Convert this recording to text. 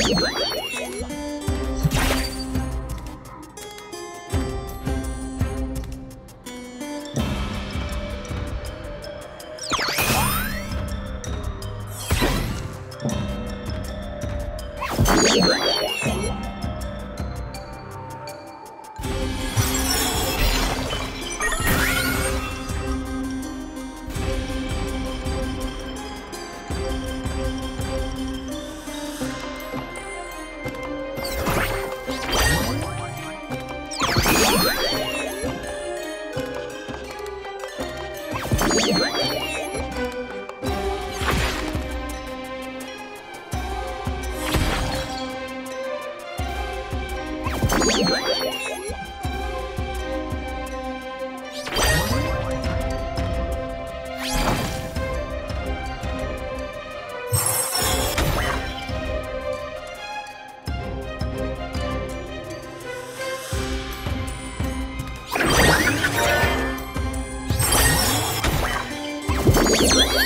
Yeah. What? What?